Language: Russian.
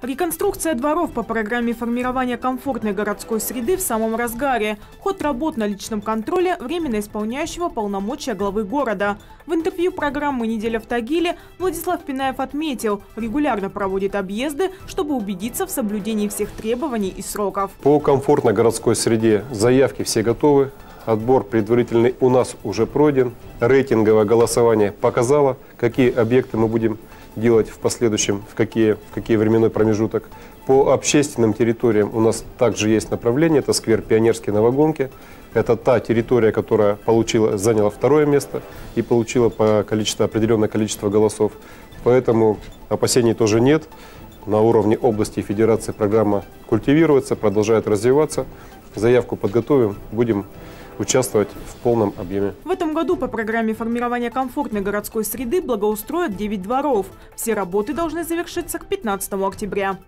Реконструкция дворов по программе формирования комфортной городской среды в самом разгаре. Ход работ на личном контроле временно исполняющего полномочия главы города. В интервью программы «Неделя в Тагиле» Владислав Пинаев отметил, регулярно проводит объезды, чтобы убедиться в соблюдении всех требований и сроков. По комфортной городской среде заявки все готовы. Отбор предварительный у нас уже пройден. Рейтинговое голосование показало, какие объекты мы будем делать в последующем, в какие, в какие временной промежуток. По общественным территориям у нас также есть направление, это сквер Пионерский на Вагонке. Это та территория, которая получила, заняла второе место и получила по количеству, определенное количество голосов. Поэтому опасений тоже нет. На уровне области и федерации программа культивируется, продолжает развиваться. Заявку подготовим, будем участвовать в полном объеме. В этом году по программе формирования комфортной городской среды благоустроят 9 дворов. Все работы должны завершиться к 15 октября.